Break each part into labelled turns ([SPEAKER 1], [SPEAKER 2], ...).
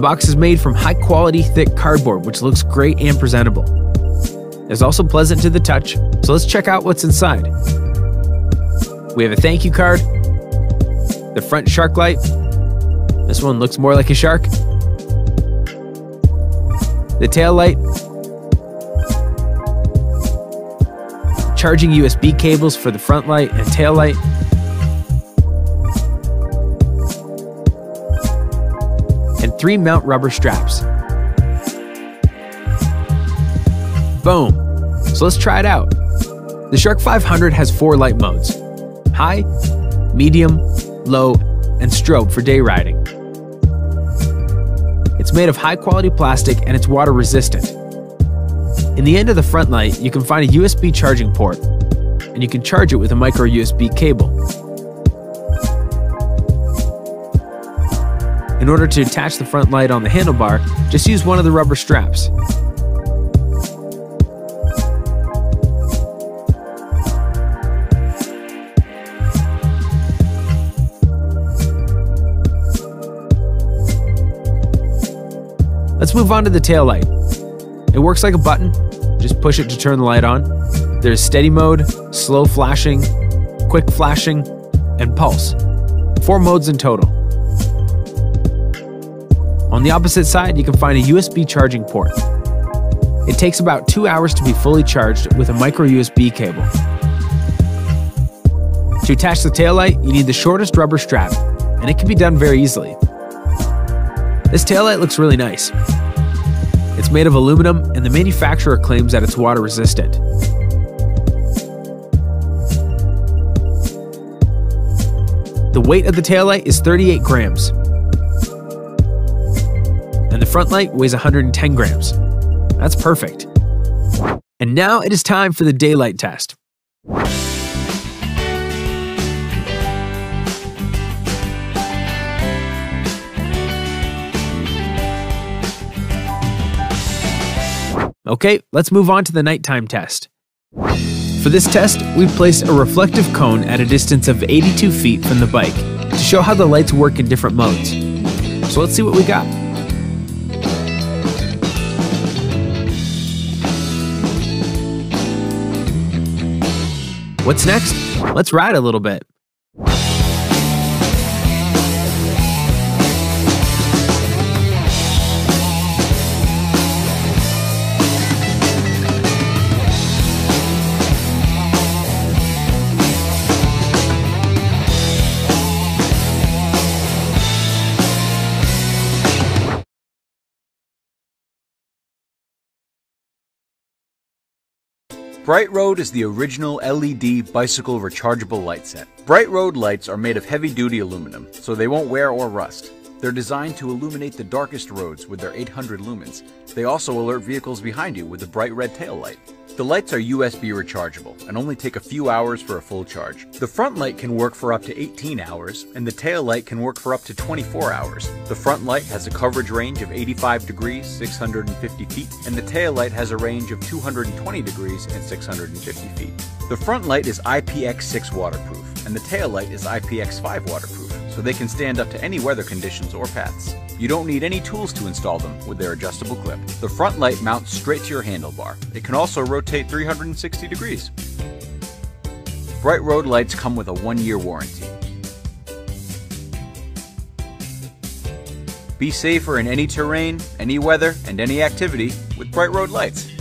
[SPEAKER 1] box is made from high quality, thick cardboard, which looks great and presentable. It's also pleasant to the touch, so let's check out what's inside. We have a thank you card, the front shark light. This one looks more like a shark. The tail light, charging USB cables for the front light and tail light. And three mount rubber straps. Boom. So let's try it out. The Shark 500 has four light modes high, medium, low, and strobe for day riding. It's made of high quality plastic and it's water resistant. In the end of the front light, you can find a USB charging port, and you can charge it with a micro USB cable. In order to attach the front light on the handlebar, just use one of the rubber straps. Let's move on to the tail light. It works like a button. Just push it to turn the light on. There's steady mode, slow flashing, quick flashing, and pulse. Four modes in total. On the opposite side, you can find a USB charging port. It takes about two hours to be fully charged with a micro USB cable. To attach the taillight, you need the shortest rubber strap, and it can be done very easily. This taillight looks really nice. It's made of aluminum, and the manufacturer claims that it's water resistant. The weight of the taillight is 38 grams, front light weighs 110 grams. That's perfect. And now it is time for the daylight test. Okay, let's move on to the nighttime test. For this test, we place a reflective cone at a distance of 82 feet from the bike to show how the lights work in different modes. So let's see what we got. What's next? Let's ride a little bit.
[SPEAKER 2] Bright Road is the original LED bicycle rechargeable light set. Bright Road lights are made of heavy-duty aluminum, so they won't wear or rust. They're designed to illuminate the darkest roads with their 800 lumens. They also alert vehicles behind you with the bright red tail light. The lights are USB rechargeable and only take a few hours for a full charge. The front light can work for up to 18 hours, and the tail light can work for up to 24 hours. The front light has a coverage range of 85 degrees, 650 feet, and the tail light has a range of 220 degrees and 650 feet. The front light is IPX6 waterproof, and the tail light is IPX5 waterproof, so they can stand up to any weather conditions or paths. You don't need any tools to install them with their adjustable clip. The front light mounts straight to your handlebar. It can also rotate 360 degrees. Bright Road lights come with a one-year warranty. Be safer in any terrain, any weather, and any activity with Bright Road lights.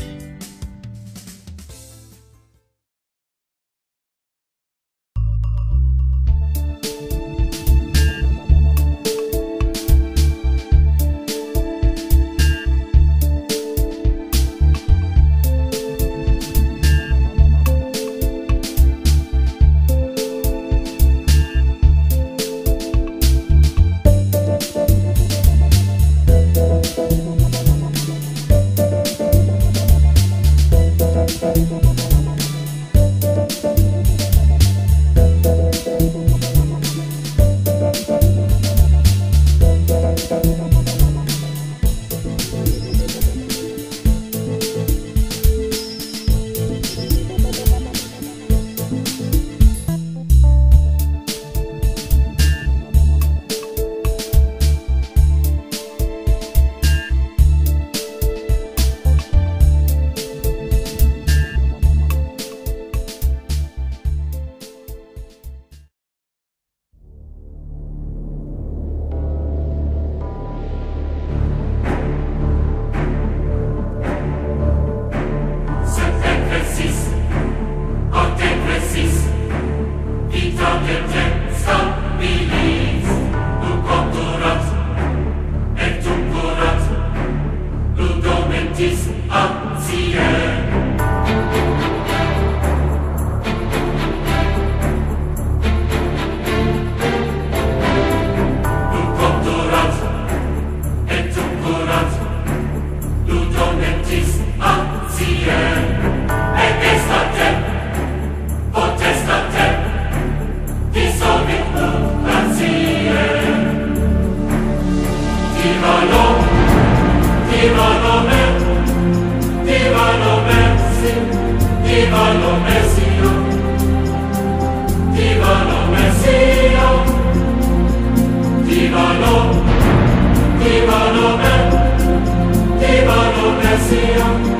[SPEAKER 2] Señor.